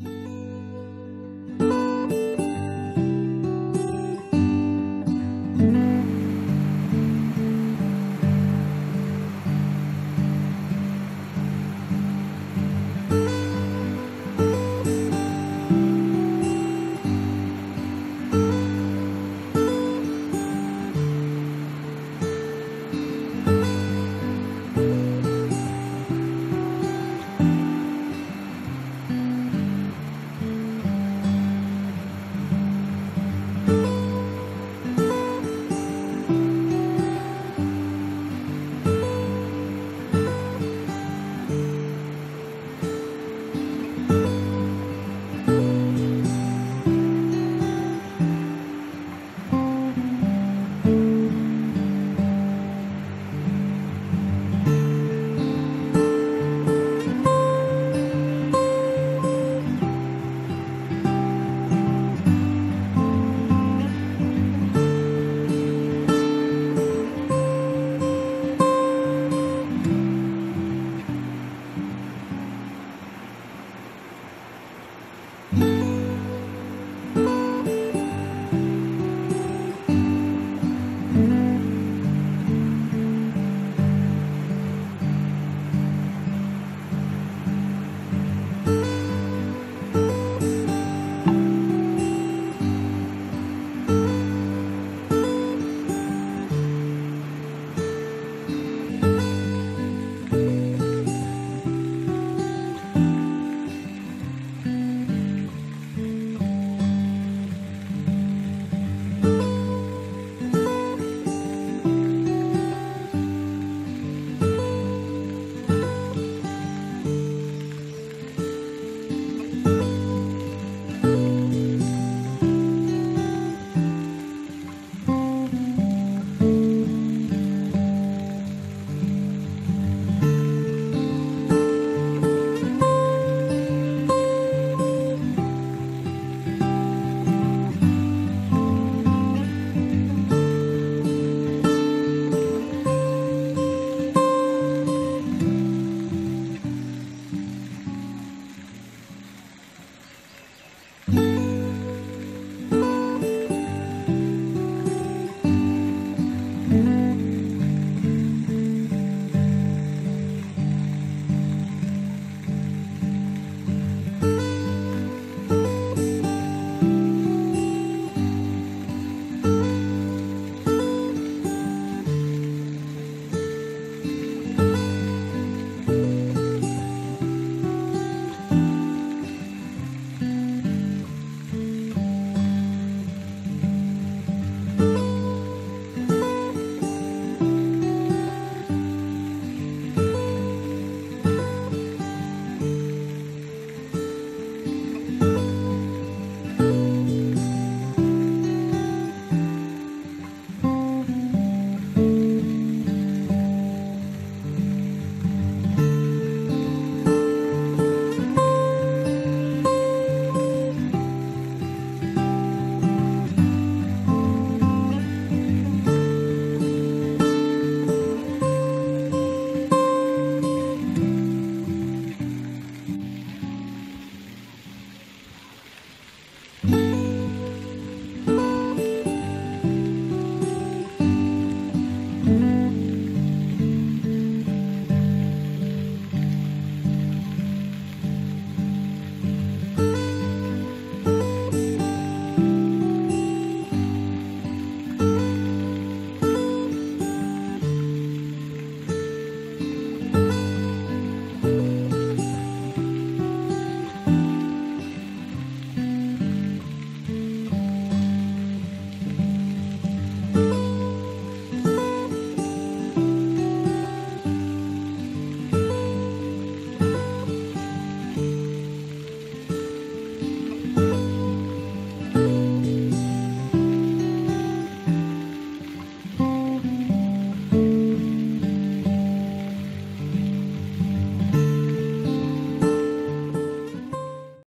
you